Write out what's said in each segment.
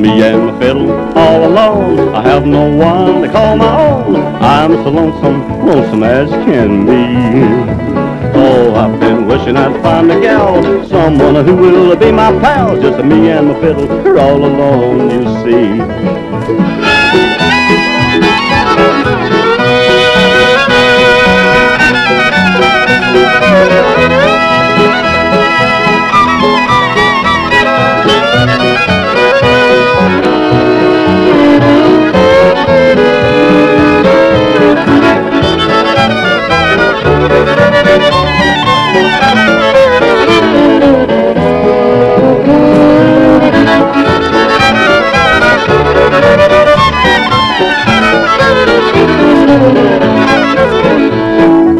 me and the fiddle, all alone. I have no one to call my own. I'm so lonesome, lonesome as can be. Oh, I've been wishing I'd find a gal, someone who will be my pal. Just me and my fiddle, we're all alone, you see.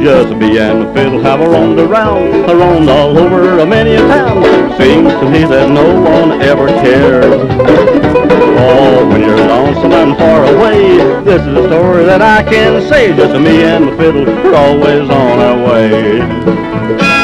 Just me and my fiddle have a roamed around, roamed all over a many a town. Seems to me that no one ever cares. Oh, when you're lonesome and far away, this is a story that I can say. Just me and the fiddle, we're always on our way.